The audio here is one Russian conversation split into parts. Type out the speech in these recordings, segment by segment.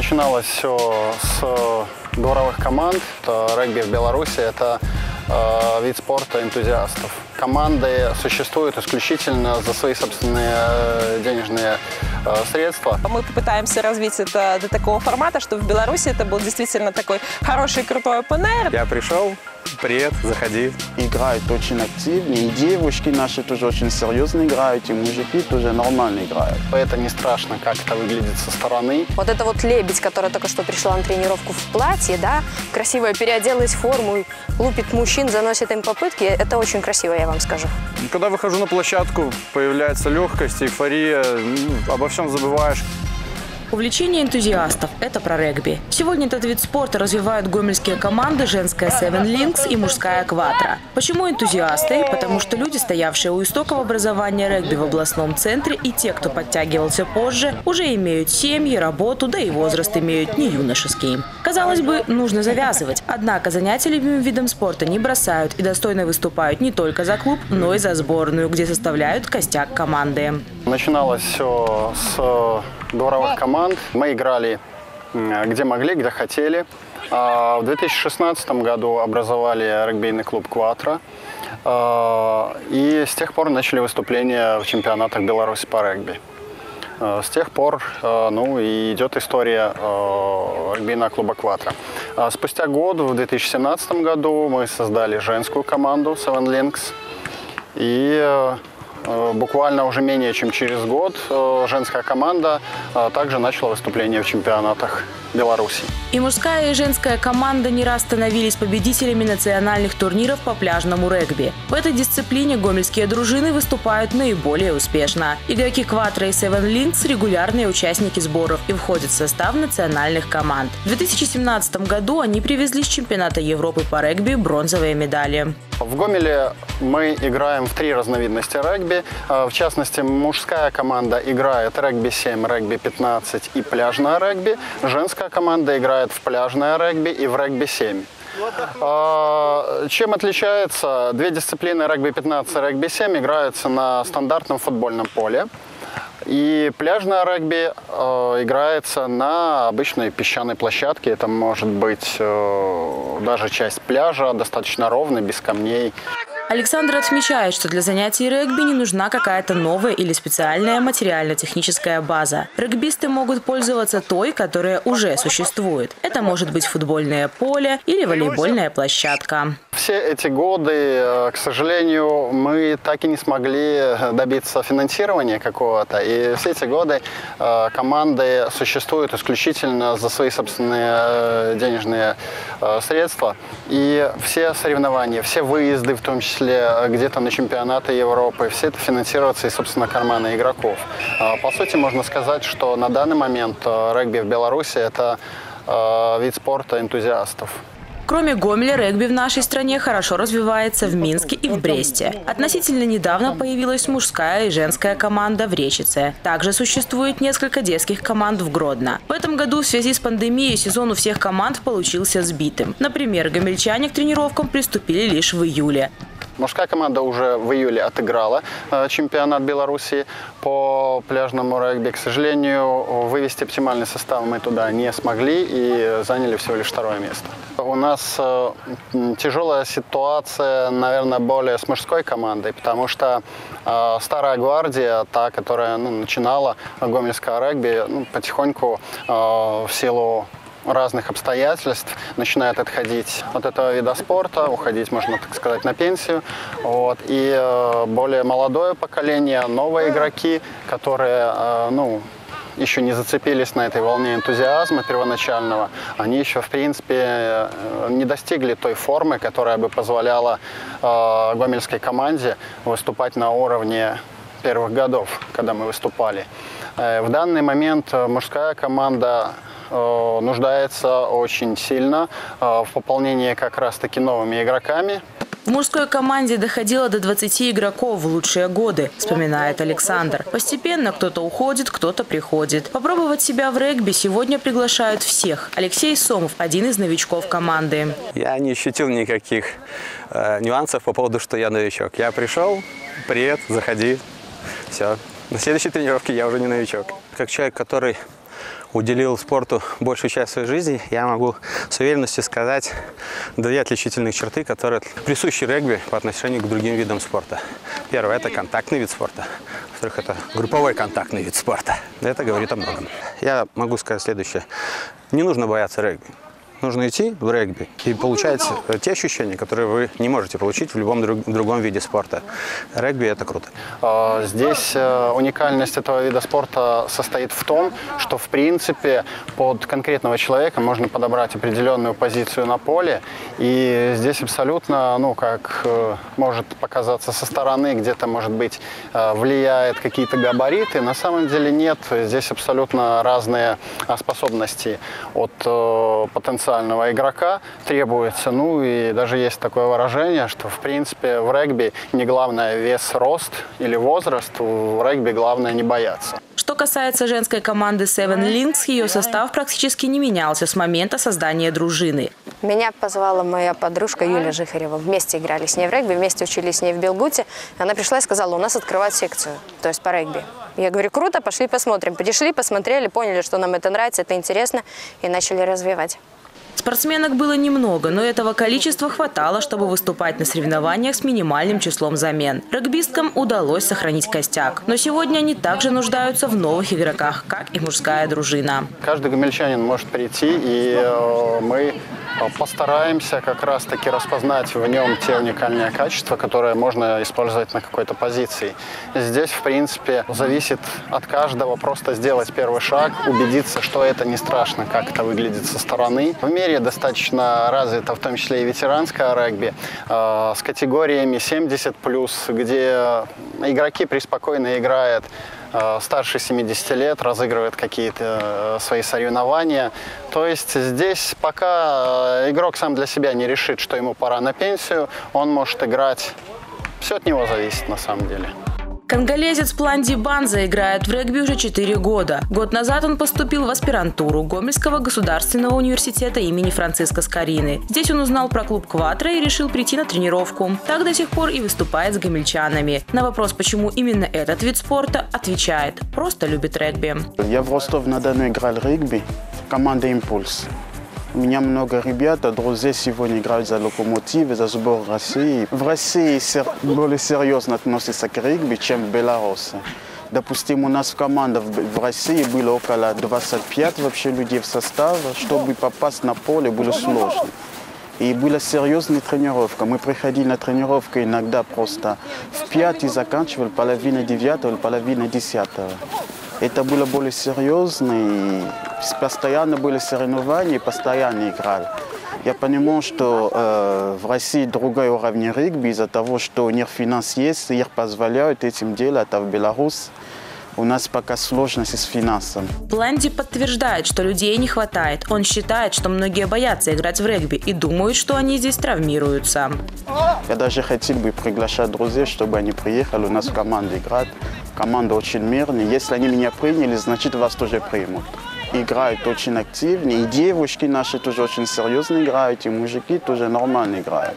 Начиналось все с дворовых команд. Регби в Беларуси – это э, вид спорта энтузиастов. Команды существуют исключительно за свои собственные э, денежные э, средства. Мы попытаемся развить это до такого формата, чтобы в Беларуси это был действительно такой хороший, крутой ОПНР. Я пришел, привет, заходи. Играют очень активно, и девушки наши тоже очень серьезно играют, и мужики тоже нормально играют. Это не страшно, как это выглядит со стороны. Вот это вот лебедь, которая только что пришла на тренировку в платье, да, красивая, переоделась в форму, лупит мужчин, заносит им попытки, это очень красиво, я вам скажу. Когда выхожу на площадку, появляется легкость, эйфория, ну, обо всем забываешь. Увлечение энтузиастов – это про регби. Сегодня этот вид спорта развивают гомельские команды «Женская Seven Links» и «Мужская Кватра». Почему энтузиасты? Потому что люди, стоявшие у истоков образования регби в областном центре и те, кто подтягивался позже, уже имеют семьи, работу, да и возраст имеют не юношеский. Казалось бы, нужно завязывать. Однако занятия любимым видом спорта не бросают и достойно выступают не только за клуб, но и за сборную, где составляют костяк команды. Начиналось все с дворовых команд. Мы играли где могли, где хотели. А в 2016 году образовали регбийный клуб «Кватро». А, и с тех пор начали выступления в чемпионатах Беларуси по регби. А, с тех пор ну, и идет история регбийного клуба «Кватро». Спустя год, в 2017 году, мы создали женскую команду «Seven Links». И Э, буквально уже менее чем через год э, женская команда э, также начала выступление в чемпионатах Беларуси. И мужская, и женская команда не раз становились победителями национальных турниров по пляжному регби. В этой дисциплине гомельские дружины выступают наиболее успешно. Игроки Кватра и Seven Links – регулярные участники сборов и входят в состав национальных команд. В 2017 году они привезли с чемпионата Европы по регби бронзовые медали. В Гомеле мы играем в три разновидности регби. В частности, мужская команда играет регби-7, регби-15 и пляжное регби. Женская Женская команда играет в пляжное регби и в регби-7. А, чем отличается? Две дисциплины регби-15 и регби-7 играются на стандартном футбольном поле. И пляжное регби э, играется на обычной песчаной площадке. Это может быть э, даже часть пляжа, достаточно ровный, без камней. Александр отмечает, что для занятий регби не нужна какая-то новая или специальная материально-техническая база. Регбисты могут пользоваться той, которая уже существует. Это может быть футбольное поле или волейбольная площадка. Все эти годы, э, к сожалению, мы так и не смогли добиться финансирования какого-то. И все эти годы э, команды существуют исключительно за свои собственные э, денежные средства. И все соревнования, все выезды в том числе, э, где-то на чемпионаты Европы. Все это финансируется из, собственно, кармана игроков. А, по сути, можно сказать, что на данный момент э, регби в Беларуси – это э, вид спорта энтузиастов. Кроме Гомеля, регби в нашей стране хорошо развивается в Минске и в Бресте. Относительно недавно появилась мужская и женская команда в Речице. Также существует несколько детских команд в Гродно. В этом году в связи с пандемией сезон у всех команд получился сбитым. Например, гомельчане к тренировкам приступили лишь в июле. Мужская команда уже в июле отыграла э, чемпионат Беларуси по пляжному регби. К сожалению, вывести оптимальный состав мы туда не смогли и заняли всего лишь второе место. У нас э, тяжелая ситуация, наверное, более с мужской командой, потому что э, старая гвардия, та, которая ну, начинала гомельское регби, ну, потихоньку в силу разных обстоятельств начинает отходить от этого вида спорта, уходить, можно так сказать, на пенсию. Вот. И э, более молодое поколение, новые игроки, которые, э, ну, еще не зацепились на этой волне энтузиазма первоначального, они еще, в принципе, э, не достигли той формы, которая бы позволяла э, гомельской команде выступать на уровне первых годов, когда мы выступали. Э, в данный момент мужская команда Э, нуждается очень сильно э, в пополнении как раз-таки новыми игроками. В мужской команде доходило до 20 игроков в лучшие годы, вспоминает Александр. Постепенно кто-то уходит, кто-то приходит. Попробовать себя в регби сегодня приглашают всех. Алексей Сомов – один из новичков команды. Я не ощутил никаких э, нюансов по поводу, что я новичок. Я пришел, привет, заходи, все. На следующей тренировке я уже не новичок. Как человек, который уделил спорту большую часть своей жизни, я могу с уверенностью сказать две отличительных черты, которые присущи регби по отношению к другим видам спорта. Первое – это контактный вид спорта. Во-вторых, это групповой контактный вид спорта. Это говорит о многом. Я могу сказать следующее. Не нужно бояться регби нужно идти в регби и получать э, те ощущения, которые вы не можете получить в любом друг, другом виде спорта. Регби – это круто. А, здесь э, уникальность этого вида спорта состоит в том, что, в принципе, под конкретного человека можно подобрать определенную позицию на поле, и здесь абсолютно, ну, как э, может показаться со стороны, где-то, может быть, влияет какие-то габариты, на самом деле нет. Здесь абсолютно разные способности от потенциала потенциального игрока требуется. Ну и даже есть такое выражение, что в принципе в регби не главное вес, рост или возраст, в регби главное не бояться. Что касается женской команды Seven Links, ее состав практически не менялся с момента создания дружины. Меня позвала моя подружка Юля Жихарева. Вместе играли с ней в регби, вместе учились с ней в Белгуте. Она пришла и сказала, у нас открывать секцию, то есть по регби. Я говорю, круто, пошли посмотрим. Пришли, посмотрели, поняли, что нам это нравится, это интересно, и начали развивать. Спортсменок было немного, но этого количества хватало, чтобы выступать на соревнованиях с минимальным числом замен. Регбисткам удалось сохранить костяк. Но сегодня они также нуждаются в новых игроках, как и мужская дружина. Каждый гомельчанин может прийти, и э, мы постараемся как раз-таки распознать в нем те уникальные качества, которые можно использовать на какой-то позиции. Здесь, в принципе, зависит от каждого просто сделать первый шаг, убедиться, что это не страшно, как это выглядит со стороны. В мире достаточно развито, в том числе и ветеранское регби, э, с категориями 70+, где игроки преспокойно играют Э, старше 70 лет разыгрывает какие-то э, свои соревнования. То есть здесь пока э, игрок сам для себя не решит, что ему пора на пенсию, он может играть. Все от него зависит на самом деле. Конголезец Планди Банза играет в регби уже 4 года. Год назад он поступил в аспирантуру Гомельского государственного университета имени Франциска Скорины. Здесь он узнал про клуб «Кватро» и решил прийти на тренировку. Так до сих пор и выступает с гомельчанами. На вопрос, почему именно этот вид спорта, отвечает – просто любит регби. Я в Ростов-на-Дону играл регби в «Импульс». У меня много ребят, друзей сегодня играют за локомотивы, за сбор России. В России более серьезно относятся к регби, чем в Беларуси. Допустим, у нас в команде в России было около 25 вообще людей в составе. Чтобы попасть на поле, было сложно. И была серьезная тренировка. Мы приходили на тренировку иногда просто в 5 и заканчивали половина девятого или половина десятого. Это было более серьезно, и постоянно были соревнования, постоянно играли. Я понимаю, что э, в России другой уровень регби из-за того, что у них финанс есть, их позволяют этим делать, а в Беларуси у нас пока сложности с финансом. Бланди подтверждает, что людей не хватает. Он считает, что многие боятся играть в регби и думают, что они здесь травмируются. Я даже хотел бы приглашать друзей, чтобы они приехали у нас в команду играть. Команда очень мирная. Если они меня приняли, значит вас тоже примут. Играют очень активно. И девушки наши тоже очень серьезно играют, и мужики тоже нормально играют.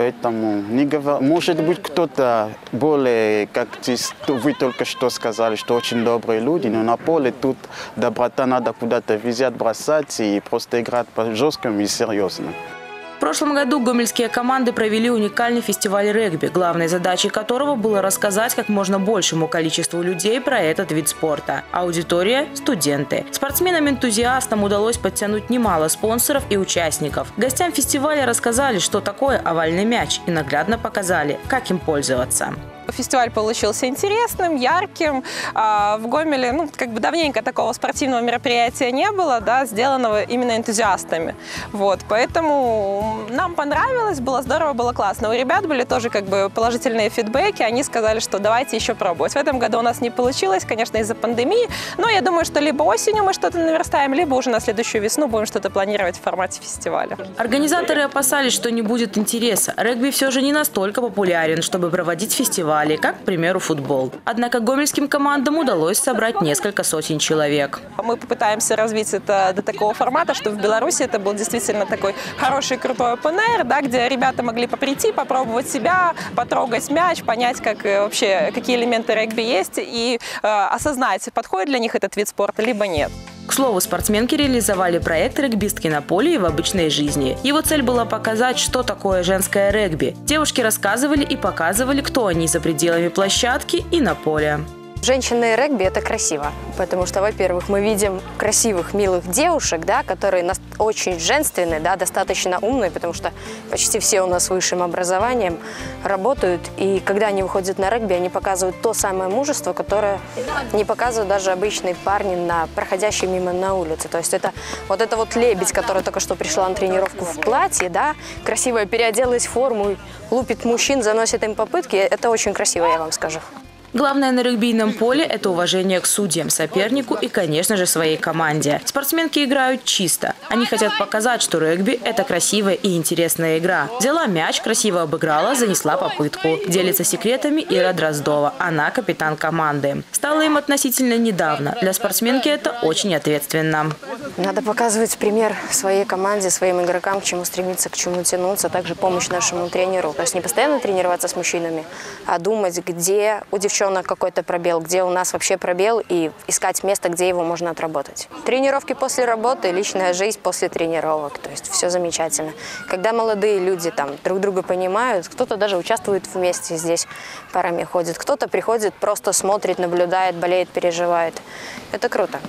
Поэтому не говор... может быть кто-то более, как вы только что сказали, что очень добрые люди, но на поле тут доброта надо куда-то взять, бросать и просто играть по жесткому и серьезно. В прошлом году гомельские команды провели уникальный фестиваль регби, главной задачей которого было рассказать как можно большему количеству людей про этот вид спорта. Аудитория – студенты. Спортсменам-энтузиастам удалось подтянуть немало спонсоров и участников. Гостям фестиваля рассказали, что такое овальный мяч и наглядно показали, как им пользоваться. Фестиваль получился интересным, ярким. А, в Гомеле, ну, как бы давненько такого спортивного мероприятия не было, да, сделанного именно энтузиастами. Вот, поэтому нам понравилось, было здорово, было классно. У ребят были тоже как бы положительные фидбэки, они сказали, что давайте еще пробовать. В этом году у нас не получилось, конечно, из-за пандемии, но я думаю, что либо осенью мы что-то наверстаем, либо уже на следующую весну будем что-то планировать в формате фестиваля. Организаторы опасались, что не будет интереса. Регби все же не настолько популярен, чтобы проводить фестиваль интересовали, как, к примеру, футбол. Однако гомельским командам удалось собрать несколько сотен человек. Мы попытаемся развить это до такого формата, что в Беларуси это был действительно такой хороший, крутой ОПНР, да, где ребята могли поприйти, попробовать себя, потрогать мяч, понять, как э, вообще, какие элементы регби есть и э, осознать, подходит для них этот вид спорта, либо нет. К слову, спортсменки реализовали проект «Регбистки на поле и в обычной жизни». Его цель была показать, что такое женское регби. Девушки рассказывали и показывали, кто они за пределами площадки и на поле. Женщины регби – это красиво, потому что, во-первых, мы видим красивых, милых девушек, да, которые нас очень женственные, да, достаточно умные, потому что почти все у нас с высшим образованием работают, и когда они выходят на регби, они показывают то самое мужество, которое не показывают даже обычные парни, на, проходящие мимо на улице. То есть это вот это вот лебедь, которая только что пришла на тренировку в платье, да, красивая переоделась в форму, лупит мужчин, заносит им попытки, это очень красиво, я вам скажу. Главное на регбийном поле – это уважение к судьям, сопернику и, конечно же, своей команде. Спортсменки играют чисто. Они хотят показать, что регби – это красивая и интересная игра. Взяла мяч, красиво обыграла, занесла попытку. Делится секретами Ира Дроздова. Она капитан команды. Стало им относительно недавно. Для спортсменки это очень ответственно. Надо показывать пример своей команде, своим игрокам, к чему стремиться, к чему тянуться. Также помощь нашему тренеру. То есть не постоянно тренироваться с мужчинами, а думать, где у девчонок какой-то пробел, где у нас вообще пробел, и искать место, где его можно отработать. Тренировки после работы, личная жизнь после тренировок, то есть все замечательно. Когда молодые люди там друг друга понимают, кто-то даже участвует вместе здесь парами ходит, кто-то приходит, просто смотрит, наблюдает, болеет, переживает. Это круто.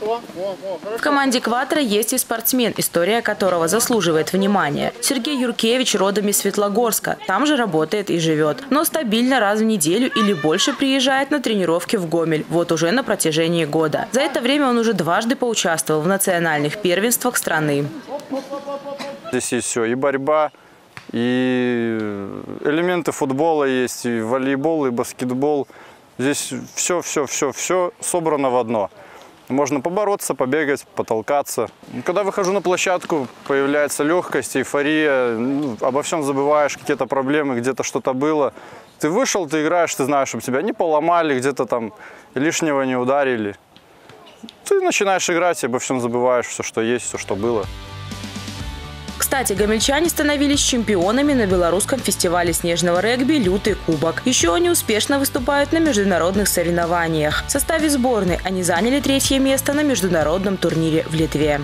В команде «Кватро» есть и спортсмен, история которого заслуживает внимания. Сергей Юркевич родом из Светлогорска. Там же работает и живет. Но стабильно раз в неделю или больше приезжает на тренировки в Гомель. Вот уже на протяжении года. За это время он уже дважды поучаствовал в национальных первенствах страны. Здесь есть все. И борьба, и элементы футбола есть, и волейбол, и баскетбол. Здесь все-все-все-все собрано в одно. Можно побороться, побегать, потолкаться. Когда выхожу на площадку, появляется легкость, эйфория. Ну, обо всем забываешь, какие-то проблемы, где-то что-то было. Ты вышел, ты играешь, ты знаешь, чтобы тебя не поломали, где-то там лишнего не ударили. Ты начинаешь играть и обо всем забываешь, все, что есть, все, что было. Кстати, гомельчане становились чемпионами на белорусском фестивале снежного регби «Лютый кубок». Еще они успешно выступают на международных соревнованиях. В составе сборной они заняли третье место на международном турнире в Литве.